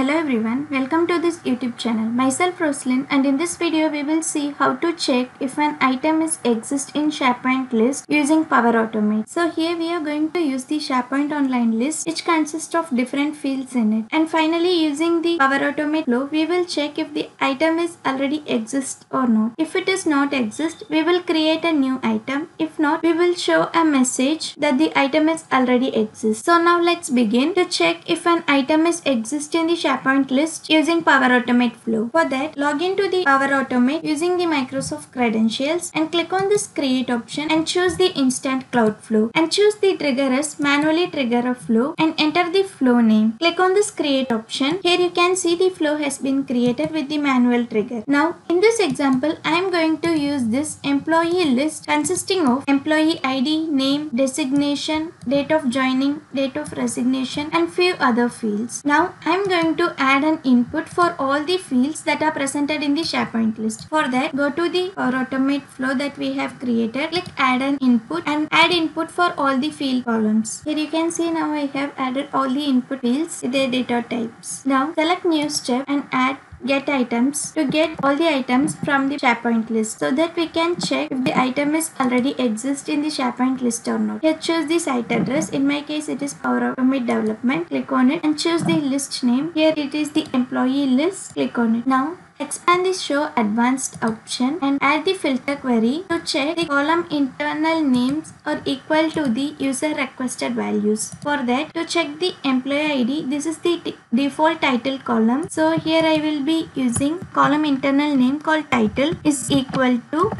Hello everyone, welcome to this YouTube channel. Myself Roslyn and in this video we will see how to check if an item is exist in SharePoint list using Power Automate. So here we are going to use the SharePoint online list which consists of different fields in it. And finally using the Power Automate flow we will check if the item is already exist or not. If it is not exist we will create a new item. If not we will show a message that the item is already exist. So now let's begin to check if an item is exist in the SharePoint list using Power Automate flow. For that, log into the Power Automate using the Microsoft credentials and click on this create option and choose the instant cloud flow and choose the trigger as manually trigger a flow and enter the flow name. Click on this create option. Here you can see the flow has been created with the manual trigger. Now in this example, I am going to use this employee list consisting of employee ID, name, designation, date of joining, date of resignation and few other fields. Now I am going to add an input for all the fields that are presented in the SharePoint list. For that, go to the uh, automate flow that we have created. Click add an input and add input for all the field columns. Here you can see now I have added all the input fields with their data types. Now select new step and add get items to get all the items from the SharePoint list so that we can check if the item is already exist in the SharePoint list or not. Here choose the site address. In my case it is Power Automate Development. Click on it and choose the list name. Here it is the employee list. Click on it. Now Expand the show advanced option and add the filter query to check the column internal names are equal to the user requested values. For that to check the employee ID this is the default title column. So here I will be using column internal name called title is equal to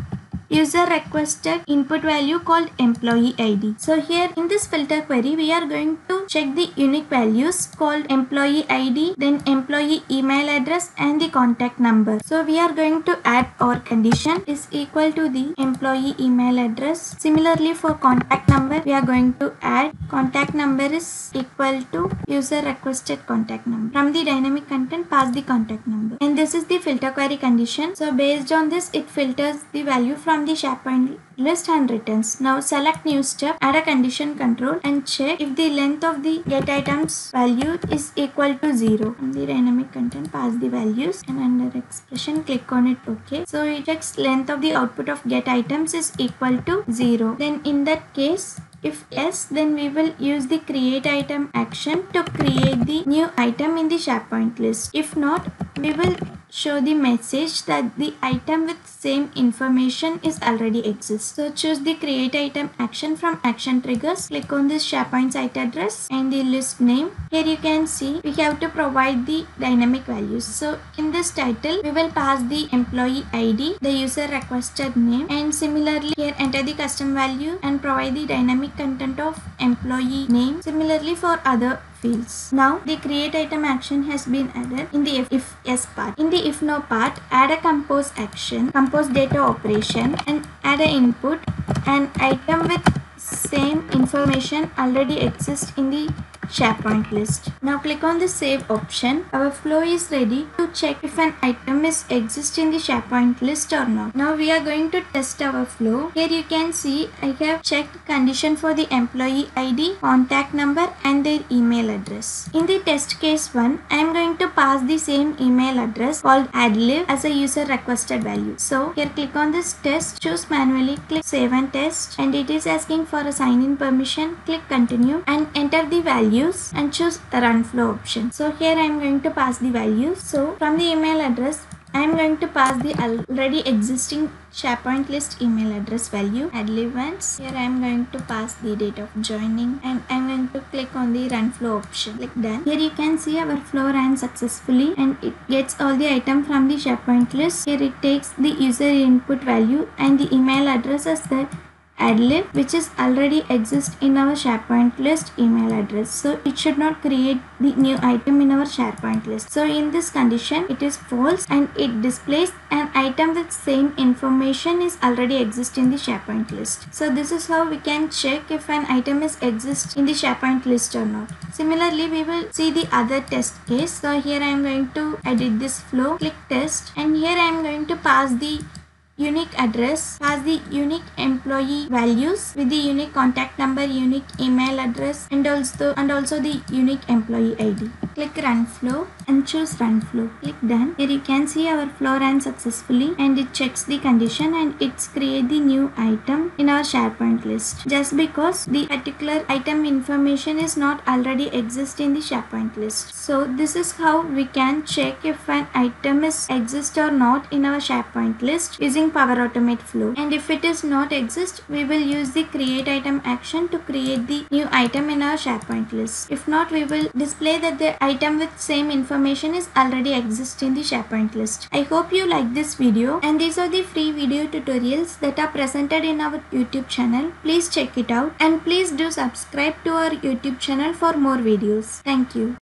user requested input value called employee id so here in this filter query we are going to check the unique values called employee id then employee email address and the contact number. So we are going to add our condition is equal to the employee email address. Similarly for contact number we are going to add contact number is equal to user requested contact number. From the dynamic content pass the contact number. And this is the filter query condition. So based on this it filters the value from the SharePoint list and returns. Now select new step, add a condition control and check if the length of the get items value is equal to 0. From the dynamic content pass the values and under expression click on it OK. So it checks length of the output of get items is equal to 0. Then in that case if yes, then we will use the create item action to create the new item in the SharePoint list. If not, we will show the message that the item with same information is already exists. So choose the create item action from action triggers. Click on this SharePoint site address and the list name. Here you can see we have to provide the dynamic values. So in this title we will pass the employee ID, the user requested name and similarly here enter the custom value and provide the dynamic content of employee name. Similarly for other fields. Now the create item action has been added in the if, if yes part. In the if no part, add a compose action, compose data operation and add an input an item with same information already exists in the SharePoint list. Now click on the save option. Our flow is ready to check if an item is exist in the SharePoint list or not. Now we are going to test our flow. Here you can see I have checked condition for the employee ID, contact number and their email address. In the test case 1, I am going to pass the same email address called adlib as a user requested value. So here click on this test, choose manually, click save and test and it is asking for a sign in permission. Click continue and enter the value values and choose the run flow option. So here I am going to pass the values. So from the email address I am going to pass the already existing SharePoint list email address value adlib events. Here I am going to pass the date of joining and I am going to click on the run flow option. Click done. Here you can see our flow ran successfully and it gets all the item from the SharePoint list. Here it takes the user input value and the email address as the adlib which is already exist in our SharePoint list email address. So it should not create the new item in our SharePoint list. So in this condition it is false and it displays an item with same information is already exist in the SharePoint list. So this is how we can check if an item is exist in the SharePoint list or not. Similarly we will see the other test case. So here I am going to edit this flow, click test and here I am going to pass the unique address has the unique employee values with the unique contact number unique email address and also and also the unique employee id click run flow and choose run flow. Click done. Here you can see our flow ran successfully and it checks the condition and it's create the new item in our SharePoint list. Just because the particular item information is not already exist in the SharePoint list. So this is how we can check if an item is exist or not in our SharePoint list using Power Automate flow. And if it is not exist, we will use the create item action to create the new item in our SharePoint list. If not, we will display that the item with same information is already exist in the SharePoint list. I hope you like this video and these are the free video tutorials that are presented in our YouTube channel. Please check it out and please do subscribe to our YouTube channel for more videos. Thank you.